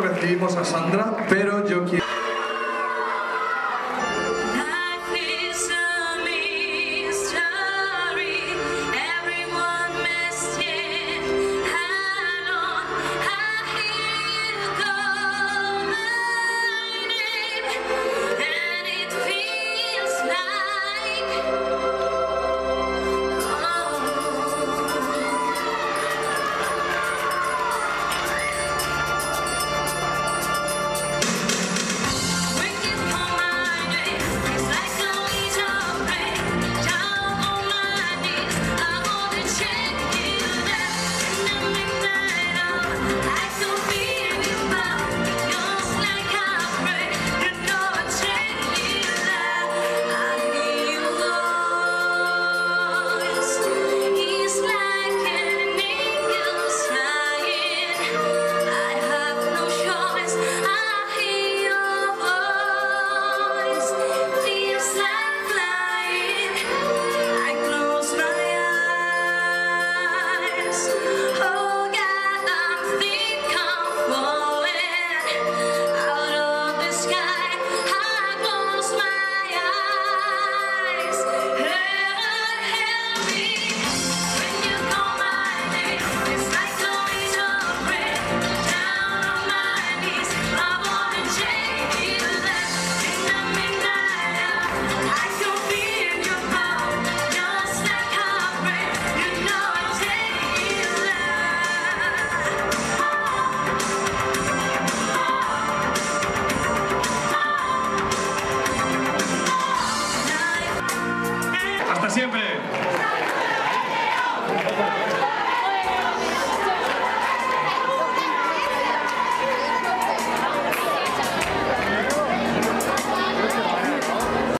Recibimos a Sandra, pero yo quiero...